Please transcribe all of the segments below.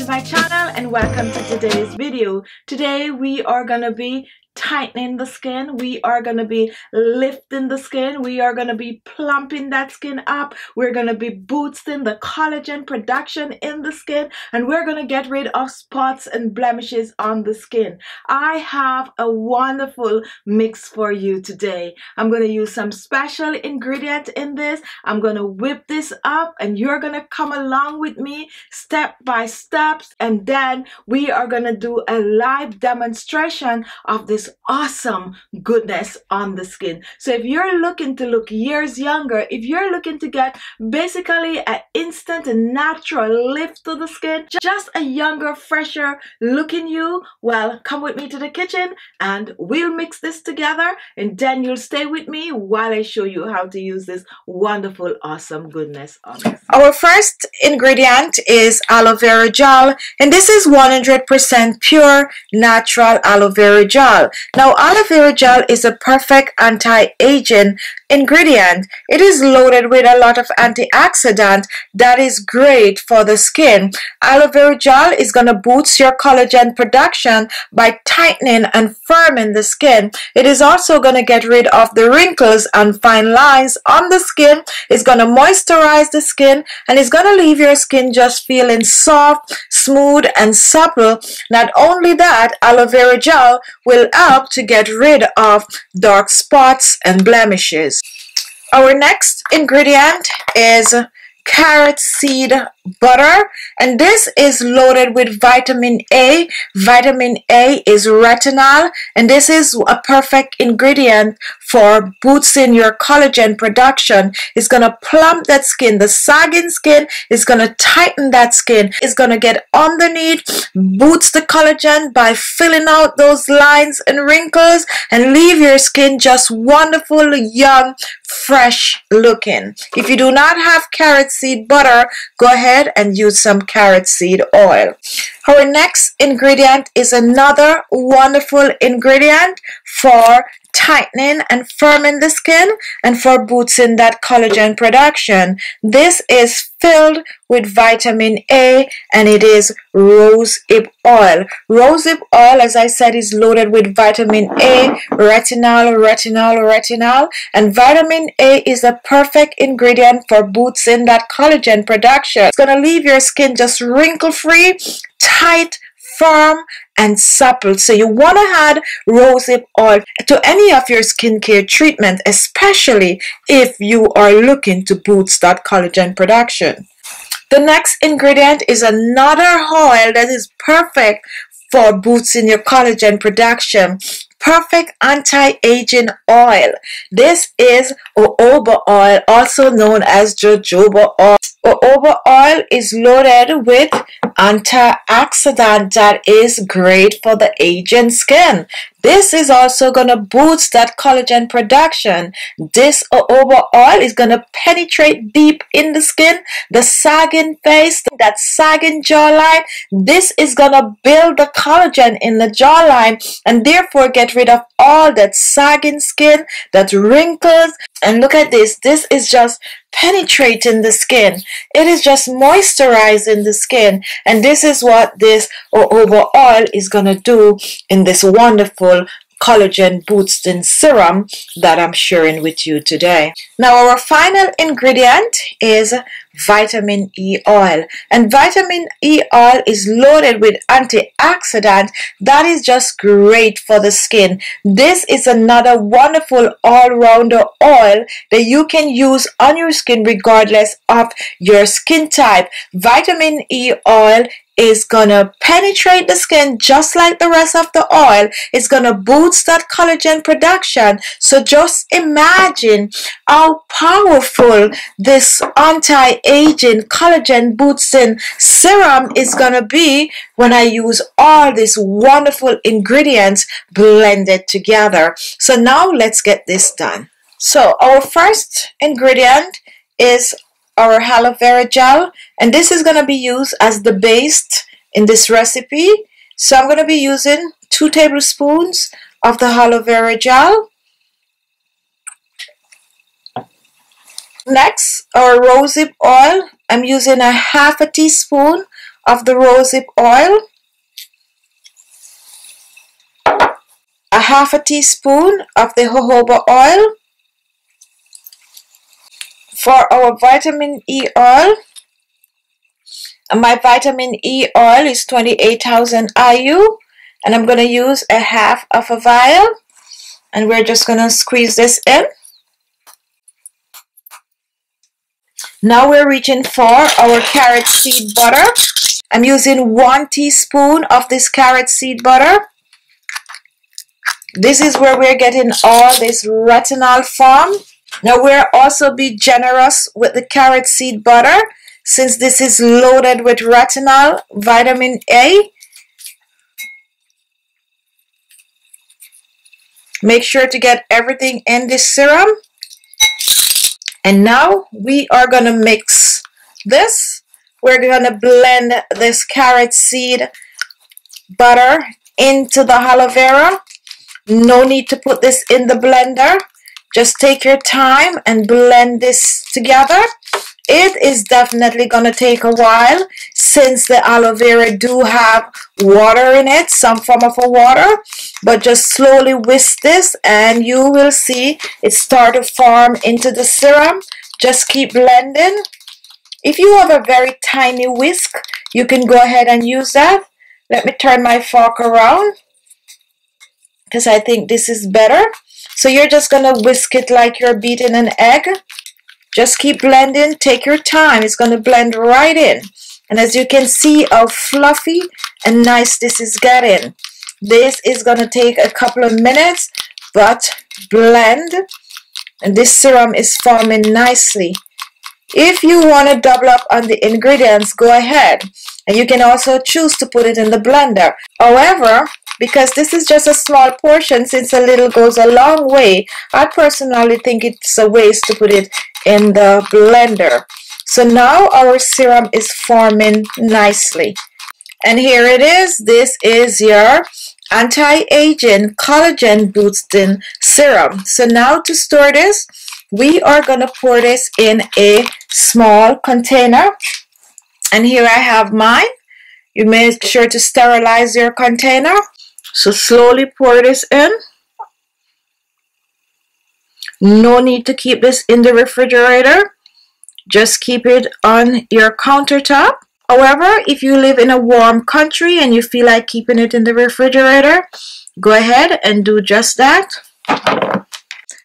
to my channel and welcome to today's video. Today we are gonna be tightening the skin. We are going to be lifting the skin. We are going to be plumping that skin up. We're going to be boosting the collagen production in the skin. And we're going to get rid of spots and blemishes on the skin. I have a wonderful mix for you today. I'm going to use some special ingredient in this. I'm going to whip this up and you're going to come along with me step by steps. And then we are going to do a live demonstration of this awesome goodness on the skin. So if you're looking to look years younger, if you're looking to get basically an instant and natural lift to the skin, just a younger, fresher looking you, well, come with me to the kitchen and we'll mix this together and then you'll stay with me while I show you how to use this wonderful, awesome goodness on the skin. Our first ingredient is aloe vera gel and this is 100% pure natural aloe vera gel. Now, aloe vera gel is a perfect anti-aging ingredient. It is loaded with a lot of antioxidant that is great for the skin. Aloe vera gel is going to boost your collagen production by tightening and firming the skin. It is also going to get rid of the wrinkles and fine lines on the skin. It's going to moisturize the skin and it's going to leave your skin just feeling soft, smooth and supple. Not only that, aloe vera gel will help to get rid of dark spots and blemishes. Our next ingredient is carrot seed butter and this is loaded with vitamin A. Vitamin A is retinol and this is a perfect ingredient for boosting your collagen production. It's going to plump that skin. The sagging skin is going to tighten that skin. It's going to get underneath, boost the collagen by filling out those lines and wrinkles and leave your skin just wonderful, young, fresh looking. If you do not have carrot seed butter, go ahead and use some carrot seed oil. Our next ingredient is another wonderful ingredient for tightening and firming the skin and for boosting that collagen production. This is filled with vitamin A and it is rosehip oil. Rosehip oil, as I said, is loaded with vitamin A, retinol, retinol, retinol, and vitamin A is a perfect ingredient for boosting that collagen production. It's going to leave your skin just wrinkle free, tight, firm and supple. So you want to add rosehip oil to any of your skincare treatment, especially if you are looking to boost that collagen production. The next ingredient is another oil that is perfect for boosting your collagen production perfect anti-aging oil. This is jojoba oil, also known as jojoba oil. Jojoba oil is loaded with antioxidant that is great for the aging skin. This is also going to boost that collagen production. This overall is going to penetrate deep in the skin, the sagging face, that sagging jawline. This is going to build the collagen in the jawline and therefore get rid of all that sagging skin, that wrinkles. And look at this. This is just penetrating the skin. It is just moisturizing the skin. And this is what this jojoba oil is going to do in this wonderful collagen boosting serum that I'm sharing with you today. Now our final ingredient is vitamin E oil and vitamin E oil is loaded with antioxidant that is just great for the skin. This is another wonderful all-rounder oil that you can use on your skin regardless of your skin type. Vitamin E oil is gonna penetrate the skin just like the rest of the oil. It's gonna boost that collagen production. So just imagine how powerful this anti-aging collagen boosting serum is gonna be when I use all these wonderful ingredients blended together. So now let's get this done. So our first ingredient is our aloe vera gel and this is to be used as the base in this recipe so I'm to be using two tablespoons of the aloe vera gel next our rosehip oil. I'm using a half a teaspoon of the rosehip oil, a half a teaspoon of the jojoba oil, for our vitamin E oil, my vitamin E oil is 28,000 IU and I'm going to use a half of a vial. And we're just going to squeeze this in. Now we're reaching for our carrot seed butter. I'm using one teaspoon of this carrot seed butter. This is where we're getting all this retinol from. Now we'll also be generous with the carrot seed butter since this is loaded with retinol, vitamin A. Make sure to get everything in this serum. And now we are going to mix this. We're going to blend this carrot seed butter into the aloe vera. No need to put this in the blender. Just take your time and blend this together. It is definitely going to take a while since the aloe vera do have water in it, some form of a water. But just slowly whisk this and you will see it start to form into the serum. Just keep blending. If you have a very tiny whisk, you can go ahead and use that. Let me turn my fork around because I think this is better. So you're just to whisk it like you're beating an egg. Just keep blending. Take your time. It's going to blend right in. And as you can see how fluffy and nice this is getting. This is going to take a couple of minutes, but blend. And this serum is forming nicely. If you want to double up on the ingredients, go ahead. And you can also choose to put it in the blender. However, because this is just a small portion since a little goes a long way. I personally think it's a waste to put it in the blender. So now our serum is forming nicely. And here it is. This is your anti-aging collagen boosting serum. So now to store this we are going to pour this in a small container. And here I have mine. You make sure to sterilize your container so slowly pour this in. No need to keep this in the refrigerator. Just keep it on your countertop. However, if you live in a warm country and you feel like keeping it in the refrigerator, go ahead and do just that.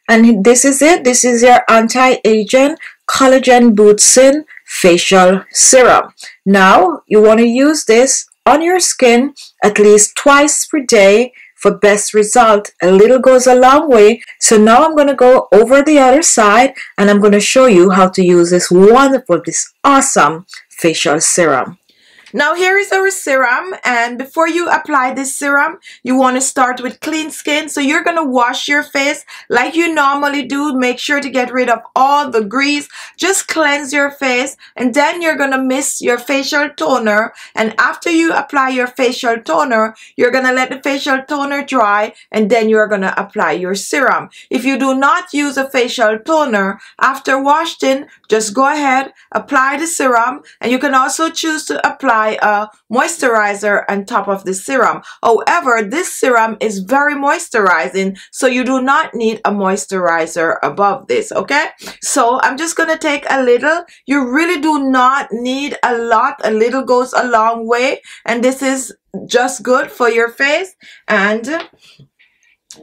And this is it. This is your anti-aging collagen boosting facial serum. Now, you want to use this on your skin at least twice per day for best result. A little goes a long way. So now I'm going to go over the other side and I'm going to show you how to use this wonderful, this awesome facial serum. Now here is our serum and before you apply this serum, you want to start with clean skin. So you're going to wash your face like you normally do. Make sure to get rid of all the grease. Just cleanse your face and then you're going to mist your facial toner. And after you apply your facial toner, you're going to let the facial toner dry and then you're going to apply your serum. If you do not use a facial toner, after washing, just go ahead, apply the serum and you can also choose to apply apply a moisturizer on top of the serum. However, this serum is very moisturizing, so you do not need a moisturizer above this, okay? So I'm just going to take a little. You really do not need a lot. A little goes a long way, and this is just good for your face. And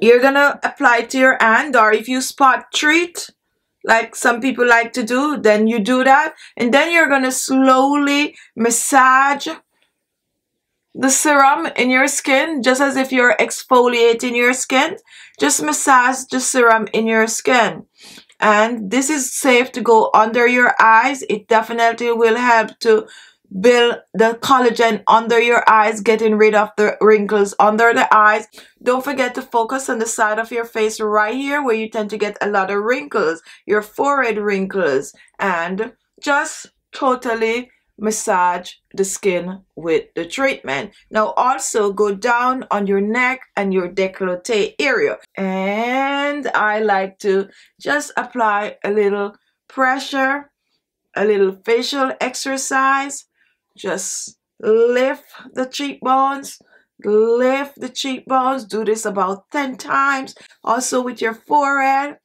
you're going to apply to your hand, or if you spot treat, like some people like to do, then you do that. And then you're going to slowly massage the serum in your skin, just as if you're exfoliating your skin. Just massage the serum in your skin. And this is safe to go under your eyes. It definitely will help to build the collagen under your eyes, getting rid of the wrinkles under the eyes. Don't forget to focus on the side of your face right here where you tend to get a lot of wrinkles, your forehead wrinkles, and just totally massage the skin with the treatment. Now also go down on your neck and your décolleté area. And I like to just apply a little pressure, a little facial exercise just lift the cheekbones lift the cheekbones. Do this about 10 times. Also with your forehead.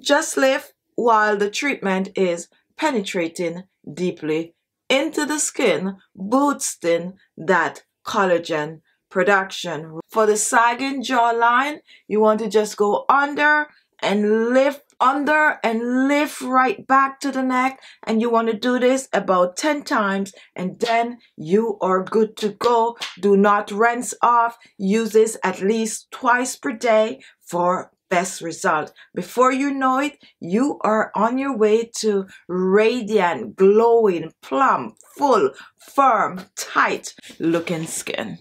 Just lift while the treatment is penetrating deeply into the skin boosting that collagen production. For the sagging jawline you want to just go under and lift under and lift right back to the neck and you want to do this about 10 times and then you are good to go. Do not rinse off. Use this at least twice per day for best result. Before you know it you are on your way to radiant glowing plump full firm tight looking skin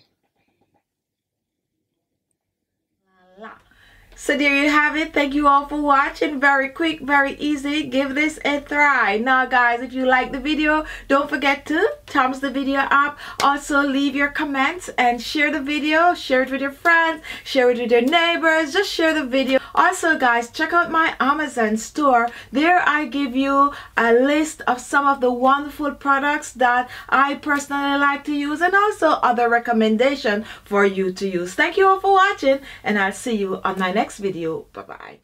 So there you have it. Thank you all for watching. Very quick, very easy. Give this a try. Now guys, if you like the video, don't forget to thumbs the video up. Also leave your comments and share the video. Share it with your friends. Share it with your neighbors. Just share the video. Also guys, check out my Amazon store. There I give you a list of some of the wonderful products that I personally like to use and also other recommendations for you to use. Thank you all for watching and I'll see you on my next video. Bye-bye.